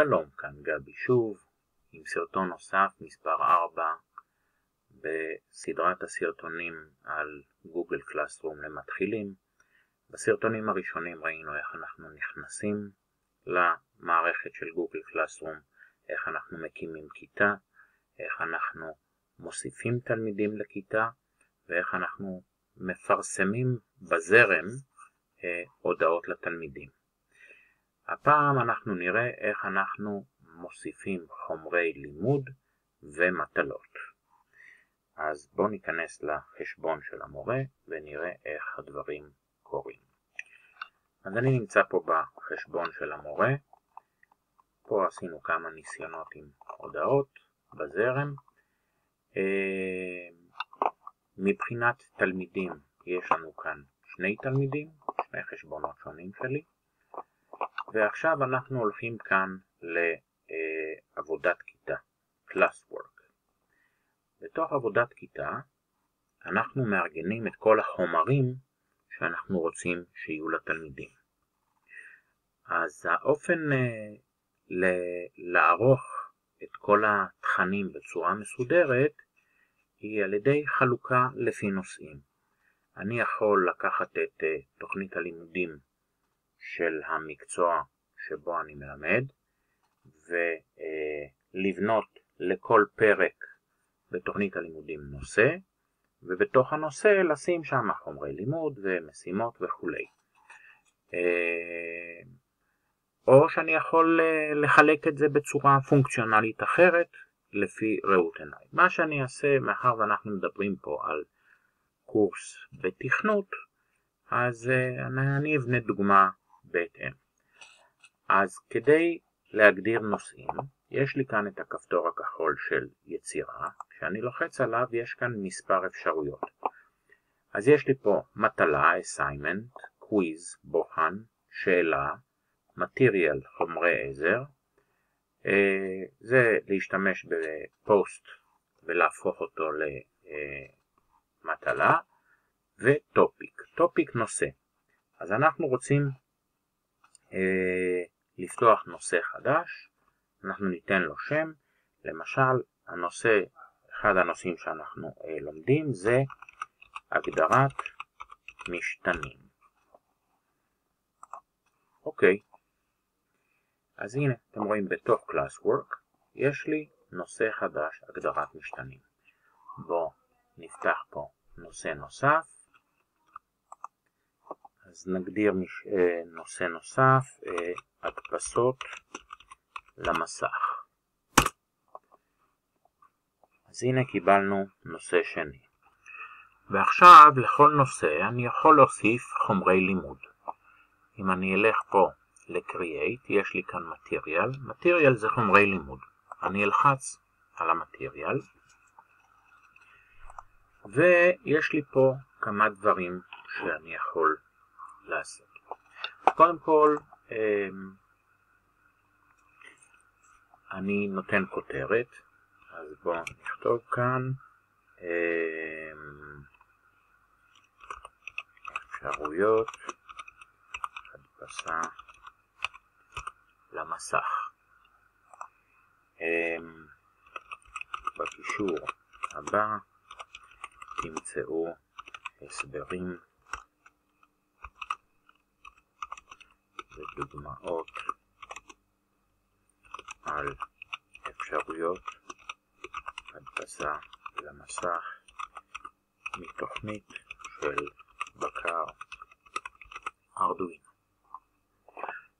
שלום, כאן גבי שוב, עם סרטון נוסף, מספר 4, בסדרת הסרטונים על גוגל קלאסרום למתחילים. בסרטונים הראשונים ראינו איך אנחנו נכנסים למערכת של גוגל קלאסרום, איך אנחנו מקימים כיתה, איך אנחנו מוסיפים תלמידים לכיתה, ואיך אנחנו מפרסמים בזרם אה, הודעות לתלמידים. הפעם אנחנו נראה איך אנחנו מוסיפים חומרי לימוד ומטלות. אז בואו ניכנס לחשבון של המורה ונראה איך הדברים קורים. אז אני נמצא פה בחשבון של המורה, פה עשינו כמה ניסיונות עם הודעות בזרם. אה, מבחינת תלמידים יש לנו כאן שני תלמידים, שני חשבונות שונים שלי. ועכשיו אנחנו הולכים כאן לעבודת כיתה, Classwork. בתוך עבודת כיתה אנחנו מארגנים את כל החומרים שאנחנו רוצים שיהיו לתלמידים. אז האופן uh, לערוך את כל התכנים בצורה מסודרת היא על ידי חלוקה לפי נושאים. אני יכול לקחת את uh, תוכנית הלימודים של המקצוע שבו אני מלמד ולבנות לכל פרק בתוכנית הלימודים נושא ובתוך הנושא לשים שם חומרי לימוד ומשימות וכולי. אה, או שאני יכול אה, לחלק את זה בצורה פונקציונלית אחרת לפי ראות עיניי. מה שאני אעשה, מאחר ואנחנו מדברים פה על קורס בתכנות, אז אה, אני אבנה דוגמה בהתאם. אז כדי להגדיר נושאים, יש לי כאן את הכפתור הכחול של יצירה, כשאני לוחץ עליו יש כאן מספר אפשרויות. אז יש לי פה מטלה, assignment, quiz, בוחן, שאלה, material, חומרי עזר, אה, זה להשתמש בפוסט ולהפוך אותו למטלה, ו topic, topic נושא. אז אנחנו רוצים אה, לפתוח נושא חדש, אנחנו ניתן לו שם, למשל הנושא, אחד הנושאים שאנחנו אה, לומדים זה הגדרת משתנים. אוקיי, אז הנה אתם רואים בתוך Classwork יש לי נושא חדש, הגדרת משתנים. בואו נפתח פה נושא נוסף אז נגדיר. אה, נושא נוסף, אה, הדפסות למסך. אז הנה קיבלנו נושא שני. ועכשיו לכל נושא אני יכול להוסיף חומרי לימוד. אם אני אלך פה ל-Create, יש לי כאן Material, Material זה חומרי לימוד. אני אלחץ על המטריאל, ויש לי פה כמה דברים שאני יכול לעשות. קודם כל, אמ, אני נותן כותרת, אז בואו נכתוב כאן אמ, אפשרויות הדפסה למסך. אמ, בקישור הבא תמצאו הסברים ודוגמאות על אפשרויות הדפסה למסך מתוכנית של בקר ארדואינו.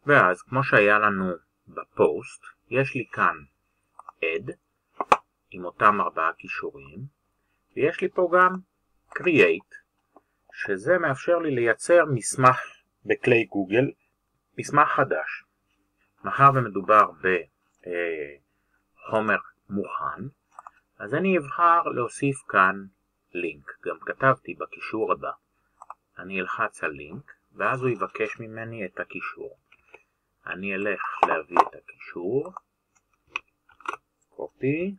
ואז כמו שהיה לנו בפוסט, יש לי כאן add עם אותם ארבעה כישורים, ויש לי פה גם create, שזה מאפשר לי לייצר מסמך בכלי גוגל מסמך חדש. מאחר ומדובר בחומר מוכן, אז אני אבחר להוסיף כאן לינק. גם כתבתי בקישור הבא. אני אלחץ על לינק, ואז הוא יבקש ממני את הקישור. אני אלך להביא את הקישור, קופי,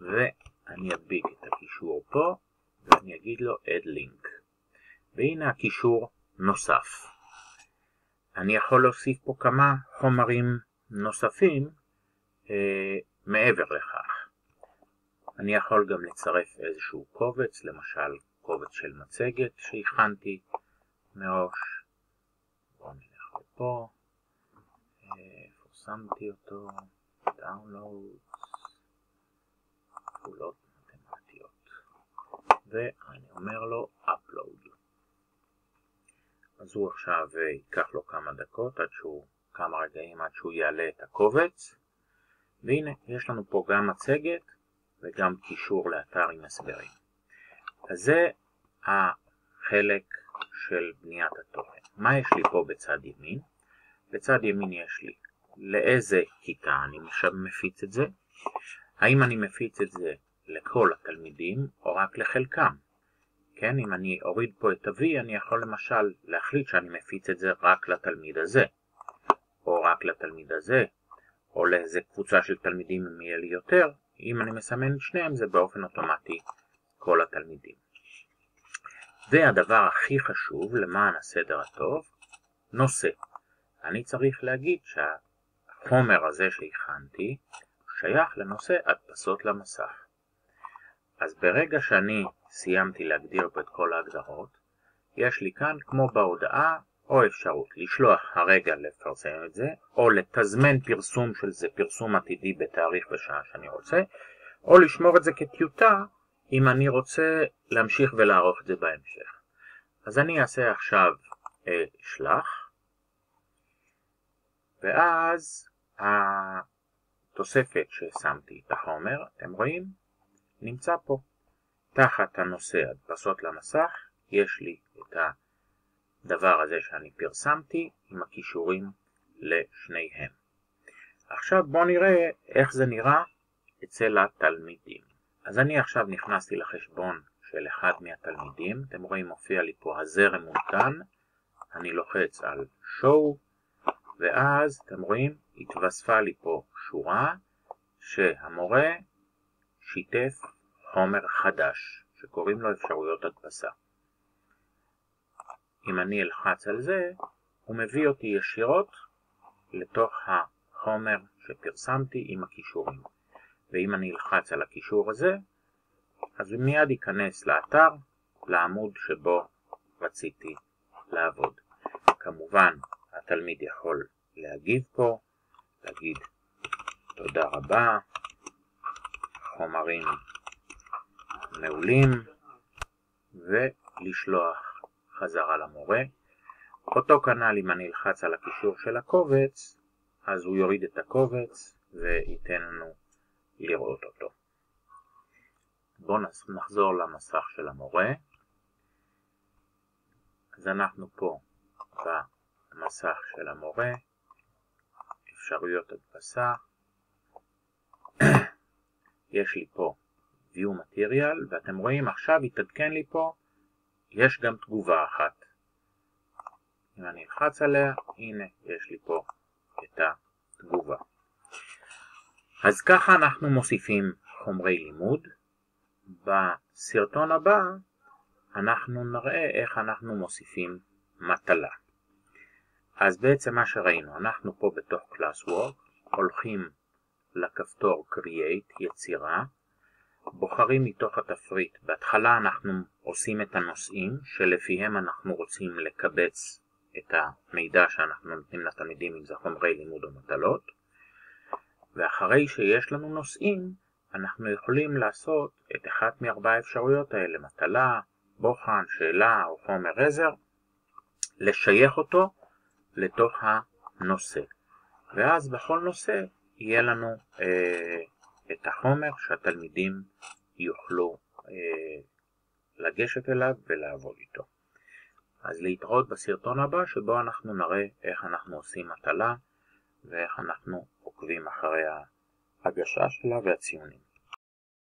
ואני אדביק את הקישור פה, ואני אגיד לו add link. והנה הקישור נוסף. אני יכול להוסיף פה כמה חומרים נוספים אה, מעבר לכך. אני יכול גם לצרף איזשהו קובץ, למשל קובץ של מצגת שהכנתי מראש. בואו נלך לפה, איפה שמתי אותו? Downloads, פעולות מתמטיות, ואני אומר לו Upload. אז הוא עכשיו ייקח לו כמה דקות, עד שהוא, כמה רגעים עד שהוא יעלה את הקובץ. והנה, יש לנו פה גם מצגת וגם קישור לאתר עם הסברים. אז זה החלק של בניית התוכן. מה יש לי פה בצד ימין? בצד ימין יש לי לאיזה כיתה אני מפיץ את זה, האם אני מפיץ את זה לכל התלמידים או רק לחלקם. כן, אם אני אוריד פה את ה-V, אני יכול למשל להחליט שאני מפיץ את זה רק לתלמיד הזה, או רק לתלמיד הזה, או לאיזה קבוצה של תלמידים אם יהיה לי יותר, אם אני מסמן את שניהם זה באופן אוטומטי כל התלמידים. והדבר הכי חשוב למען הסדר הטוב, נושא. אני צריך להגיד שהחומר הזה שהכנתי שייך לנושא הדפסות למסך. אז ברגע שאני סיימתי להגדיר פה את כל ההגדרות, יש לי כאן, כמו בהודעה, או אפשרות לשלוח הרגע לפרסם את זה, או לתזמן פרסום של זה, פרסום עתידי בתאריך ושעה שאני רוצה, או לשמור את זה כטיוטה אם אני רוצה להמשיך ולערוך את זה בהמשך. אז אני אעשה עכשיו אה, שלח, ואז התוספת ששמתי את החומר, אתם רואים? נמצא פה. תחת הנושא הדפסות למסך יש לי את הדבר הזה שאני פרסמתי עם הכישורים לשניהם. עכשיו בואו נראה איך זה נראה אצל התלמידים. אז אני עכשיו נכנסתי לחשבון של אחד מהתלמידים, אתם רואים מופיע לי פה הזרם מותקן, אני לוחץ על show ואז אתם רואים התווספה לי פה שורה שהמורה שיתף חומר חדש שקוראים לו אפשרויות הדפסה. אם אני אלחץ על זה, הוא מביא אותי ישירות לתוך החומר שפרסמתי עם הכישורים. ואם אני אלחץ על הקישור הזה, אז הוא מיד ייכנס לאתר, לעמוד שבו רציתי לעבוד. כמובן, התלמיד יכול להגיב פה, להגיד תודה רבה, חומרים מעולים, ולשלוח חזרה למורה. אותו כנ"ל אם אני אלחץ על הקישור של הקובץ, אז הוא יוריד את הקובץ וייתן לנו לראות אותו. בואו נחזור למסך של המורה. אז אנחנו פה במסך של המורה, אפשרויות הדפסה, יש לי פה view material, ואתם רואים עכשיו התעדכן לי פה, יש גם תגובה אחת. אם אני אלחץ עליה, הנה יש לי פה את התגובה. אז ככה אנחנו מוסיפים חומרי לימוד. בסרטון הבא אנחנו נראה איך אנחנו מוסיפים מטלה. אז בעצם מה שראינו, אנחנו פה בתוך ClassWork הולכים לכפתור Create, יצירה, בוחרים מתוך התפריט. בהתחלה אנחנו עושים את הנושאים שלפיהם אנחנו רוצים לקבץ את המידע שאנחנו נותנים לתלמידים, אם זה חומרי לימוד או מטלות, ואחרי שיש לנו נושאים, אנחנו יכולים לעשות את אחת מארבע האפשרויות האלה, מטלה, בוחן, שאלה או חומר עזר, לשייך אותו לתוך הנושא. ואז בכל נושא יהיה לנו אה, את החומר שהתלמידים יוכלו אה, לגשת אליו ולעבוד איתו. אז להתראות בסרטון הבא שבו אנחנו נראה איך אנחנו עושים מטלה ואיך אנחנו עוקבים אחרי ההגשה שלה והציונים.